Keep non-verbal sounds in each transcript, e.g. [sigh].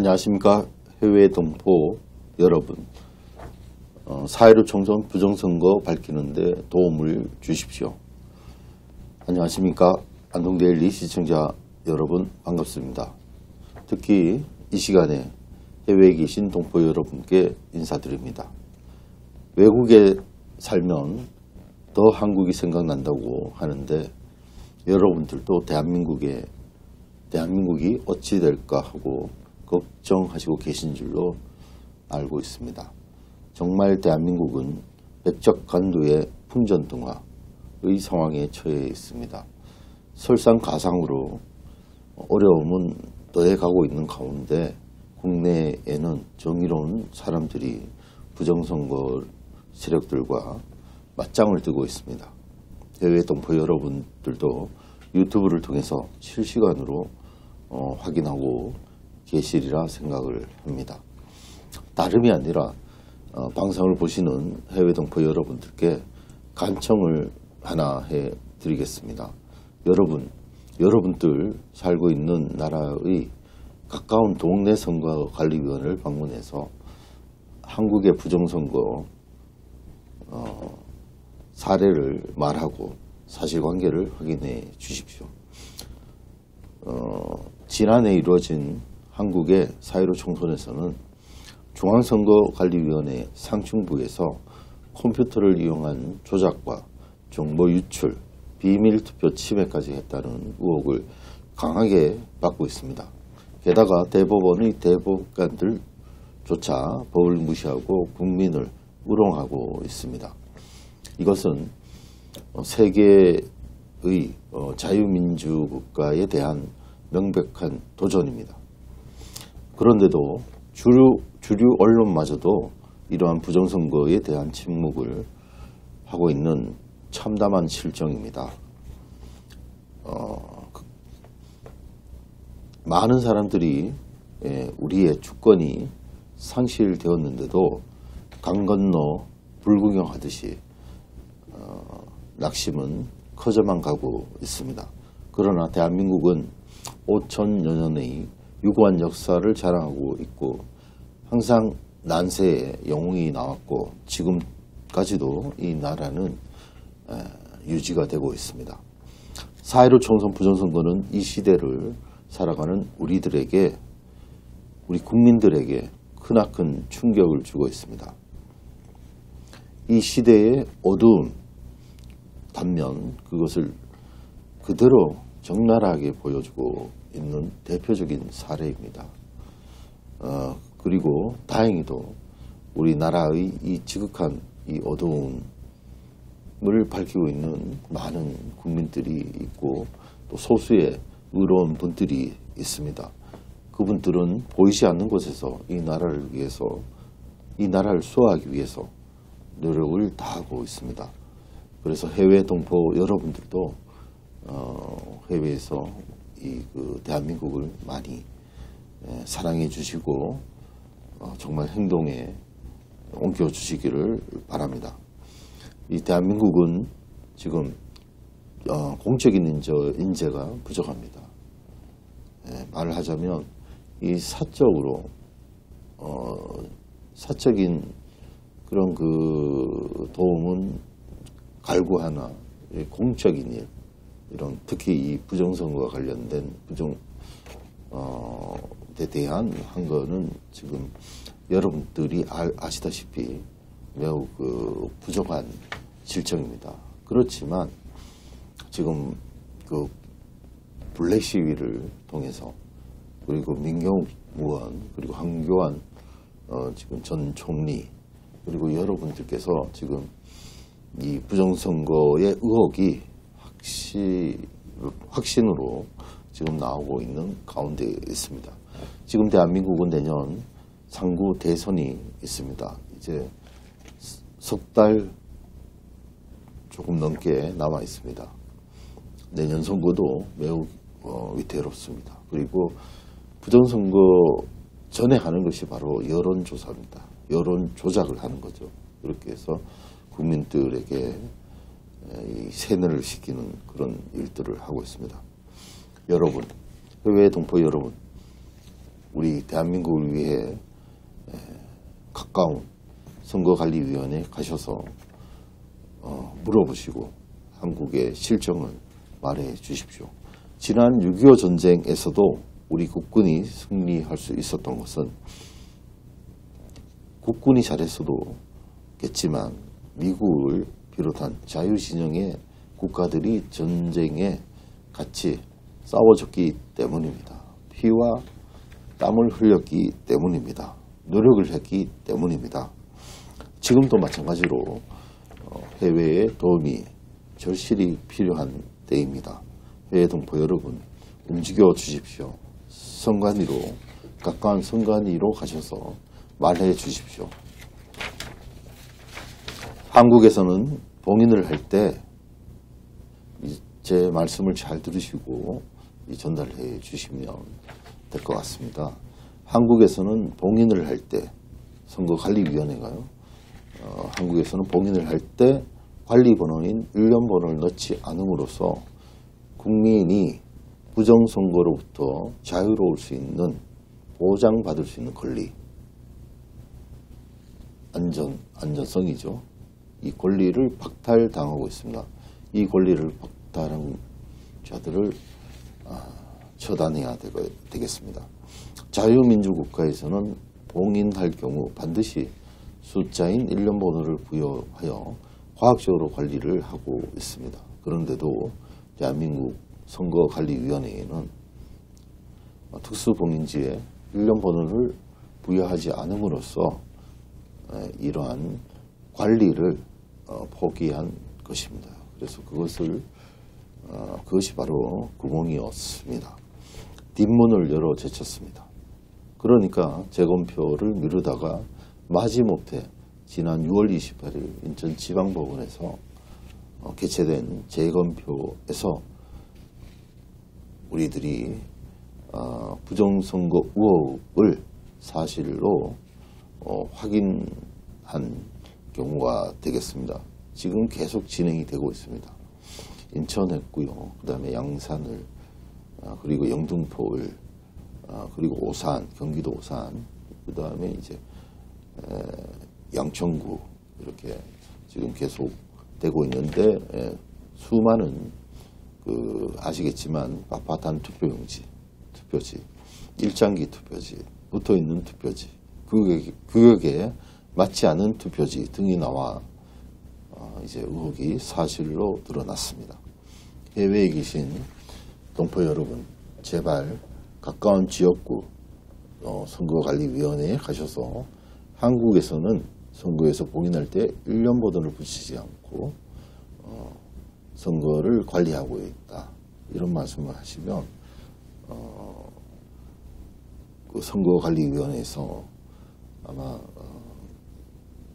안녕하십니까 해외 동포 여러분. 어, 4.15 총선 부정선거 밝히는데 도움을 주십시오. 안녕하십니까 안동데일리 시청자 여러분 반갑습니다. 특히 이 시간에 해외에 계신 동포 여러분께 인사드립니다. 외국에 살면 더 한국이 생각난다고 하는데 여러분들도 대한민국에 대한민국이 어찌 될까 하고 걱정하시고 계신 줄로 알고 있습니다. 정말 대한민국은 백적간두의 풍전등화의 상황에 처해 있습니다. 설상가상으로 어려움은 더해가고 있는 가운데 국내에는 정의로운 사람들이 부정선거 세력들과 맞짱을 뜨고 있습니다. 해외 동포 여러분들도 유튜브를 통해서 실시간으로 어, 확인하고 계시리라 생각을 합니다. 다름이 아니라 어, 방송을 보시는 해외 동포 여러분들께 간청을 하나 해 드리겠습니다. 여러분, 여러분들 살고 있는 나라의 가까운 동네 선거관리위원회를 방문해서 한국의 부정선거 어, 사례를 말하고 사실관계를 확인해 주십시오. 어, 지난해 이루어진 한국의 사회로 총선에서는 중앙선거관리위원회 상층부에서 컴퓨터를 이용한 조작과 정보 유출, 비밀투표 침해까지 했다는 의혹을 강하게 받고 있습니다. 게다가 대법원의 대법관들조차 법을 무시하고 국민을 우롱하고 있습니다. 이것은 세계의 어, 자유민주국가에 대한 명백한 도전입니다. 그런데도 주류, 주류 언론마저도 이러한 부정선거에 대한 침묵을 하고 있는 참담한 실정입니다. 어, 그, 많은 사람들이 예, 우리의 주권이 상실되었는데도 강 건너 불구경하듯이 어, 낙심은 커져만 가고 있습니다. 그러나 대한민국은 5천여 년의 유구한 역사를 자랑하고 있고 항상 난세의 영웅이 나왔고 지금까지도 이 나라는 유지가 되고 있습니다. 4.15 총선 부정선거는 이 시대를 살아가는 우리들에게 우리 국민들에게 크나큰 충격을 주고 있습니다. 이 시대의 어두운 단면 그것을 그대로 적나라하게 보여주고 있는 대표적인 사례입니다. 어, 그리고 다행히도 우리나라의 이 지극한 이 어두움을 밝히고 있는 많은 국민들이 있고 또 소수의 의로운 분들이 있습니다. 그분들은 보이지 않는 곳에서 이 나라를 위해서 이 나라를 수호하기 위해서 노력을 다하고 있습니다. 그래서 해외 동포 여러분들도 어, 해외에서 이 그 대한민국을 많이 예, 사랑해 주시고 어, 정말 행동에 옮겨 주시기를 바랍니다. 이 대한민국은 지금 어, 공적인 인재, 인재가 부족합니다. 예, 말을 하자면 이 사적으로 어, 사적인 그런 그 도움은 갈구하나 공적인 일 이런 특히 이 부정선거와 관련된 부정 어, 에 대한 한 거는 지금 여러분들이 아, 시다시피 매우 그 부족한 실정입니다. 그렇지만 지금 그 블랙 시위를 통해서 그리고 민경욱 의원 그리고 황교안 어, 지금 전 총리 그리고 여러분들께서 지금 이 부정선거의 의혹이 확시, 확신으로 지금 나오고 있는 가운데 있습니다. 지금 대한민국은 내년 상구 대선이 있습니다. 이제 석 달 조금 넘게 남아 있습니다. 내년 선거도 매우 어, 위태롭습니다. 그리고 부정선거 전에 하는 것이 바로 여론조사입니다. 여론 조작을 하는 거죠. 그렇게 해서 국민들에게 세뇌를 시키는 그런 일들을 하고 있습니다. 여러분, 해외 동포 여러분, 우리 대한민국을 위해 에, 가까운 선거관리위원회에 가셔서 어, 물어보시고 한국의 실정을 말해 주십시오. 지난 6.25 전쟁에서도 우리 국군이 승리할 수 있었던 것은 국군이 잘했어도 겠지만 미국을 비롯한 자유진영의 국가들이 전쟁에 같이 싸워줬기 때문입니다. 피와 땀을 흘렸기 때문입니다. 노력을 했기 때문입니다. 지금도 마찬가지로 어, 해외의 도움이 절실히 필요한 때입니다. 해외 동포 여러분 움직여 주십시오. 선관위로 가까운 선관위로 가셔서 말해 주십시오. 한국에서는 봉인을 할 때 제 말씀을 잘 들으시고 전달해 주시면 될 것 같습니다. 한국에서는 봉인을 할 때 선거관리위원회가요. 어, 한국에서는 봉인을 할 때 관리 번호인 일련 번호를 넣지 않음으로써 국민이 부정선거로부터 자유로울 수 있는 보장받을 수 있는 권리 안전, 안전성이죠. 이 권리를 박탈당하고 있습니다. 이 권리를 박탈한 자들을 아, 처단해야 되겠습니다. 자유민주국가에서는 봉인할 경우 반드시 숫자인 일련 번호를 부여하여 과학적으로 관리를 하고 있습니다. 그런데도 대한민국 선거관리위원회에는 특수봉인지에 일련 번호를 부여하지 않음으로써 이러한 관리를 어, 포기한 것입니다. 그래서 그것을 어, 그것이 바로 구멍이었습니다. 뒷문을 열어 제쳤습니다. 그러니까 재검표를 미루다가 마지못해 지난 6월 28일 인천지방법원에서 어, 개최된 재검표에서 우리들이 부정선거 의혹을 사실로 확인한 경우가 되겠습니다. 지금 계속 진행이 되고 있습니다. 인천 했고요. 그 다음에 양산을 아, 그리고 영등포을 아, 그리고 오산 경기도 오산 그 다음에 이제 양천구 이렇게 지금 계속 되고 있는데 수많은 그 아시겠지만 빳빳한 투표용지 투표지 일장기 투표지 붙어 있는 투표지 그게 그게 맞지 않은 투표지 등이 나와 어, 이제 의혹이 사실로 드러났습니다. 해외에 계신 동포 여러분, 제발 가까운 지역구 어, 선거관리위원회에 가셔서 한국에서는 선거에서 봉인할 때 1년 보던을 붙이지 않고 어, 선거를 관리하고 있다. 이런 말씀을 하시면 어, 그 선거관리위원회에서 아마 어,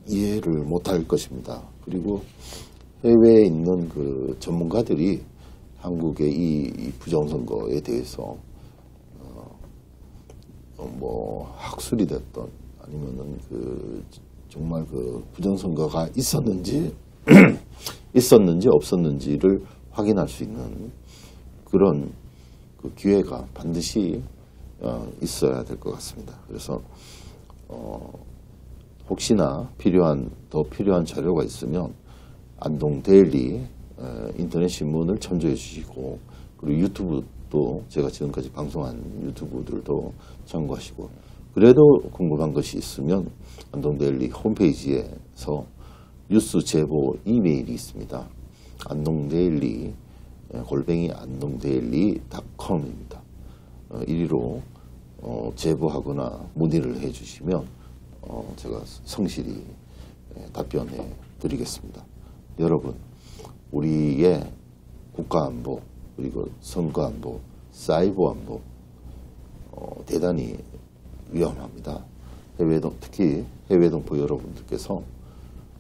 이해를 못할 것입니다. 그리고 해외에 있는 그 전문가들이 한국의 이 부정선거에 대해서 어, 뭐 학술이 됐던 아니면은 그 정말 그 부정선거가 있었는지 [clears throat] 있었는지 없었는지를 확인할 수 있는 그런 그 기회가 반드시 어, 있어야 될 것 같습니다. 그래서 어, 혹시나 필요한 더 필요한 자료가 있으면 안동 데일리 인터넷 신문을 참조해 주시고 그리고 유튜브도 제가 지금까지 방송한 유튜브들도 참고하시고 그래도 궁금한 것이 있으면 안동 데일리 홈페이지에서 뉴스 제보 이메일이 있습니다. 안동 데일리 골뱅이 안동 데일리 닷컴입니다. 어, 이리로 어, 제보하거나 문의를 해주시면 어, 제가 성실히 예, 답변해 드리겠습니다. 여러분, 우리의 국가안보, 그리고 선거안보, 사이버안보, 어, 대단히 위험합니다. 해외동, 특히 해외동포 여러분들께서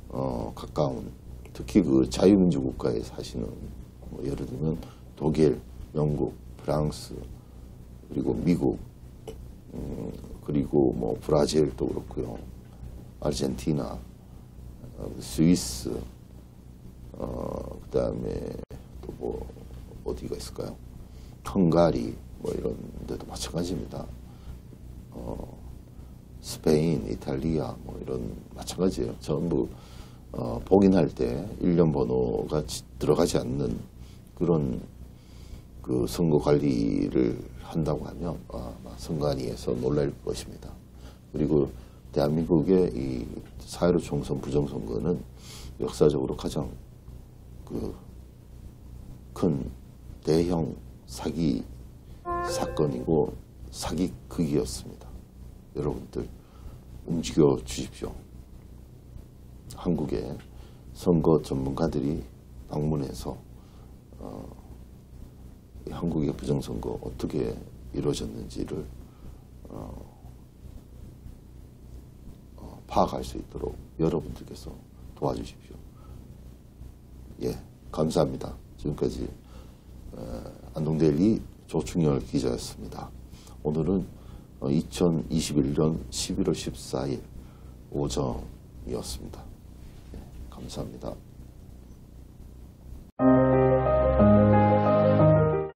어, 가까운, 특히 그 자유민주 국가에 사시는, 뭐 예를 들면 독일, 영국, 프랑스, 그리고 미국, 음, 그리고 뭐 브라질도 그렇고요. 아르헨티나, 어, 스위스, 어, 그 다음에 또 뭐 어디가 있을까요? 헝가리 뭐 이런 데도 마찬가지입니다. 어, 스페인, 이탈리아 뭐 이런 마찬가지예요. 전부 어, 복인할 때 일련 번호가 지- 들어가지 않는 그런 그 선거 관리를 한다고 하면 아마 선관위에서 놀랄 것입니다. 그리고 대한민국의 이 사회로 총선 부정선거는 역사적으로 가장 그 큰 대형 사기 사건이고 사기극이었습니다. 여러분들 움직여 주십시오. 한국의 선거 전문가들이 방문해서 어, 이 한국의 부정선거 어떻게 이루어졌는지를 어, 어, 파악할 수 있도록 여러분들께서 도와주십시오. 예, 감사합니다. 지금까지 어, 안동데일리 조충열 기자였습니다. 오늘은 2021년 11월 14일 오전이었습니다. 예, 감사합니다.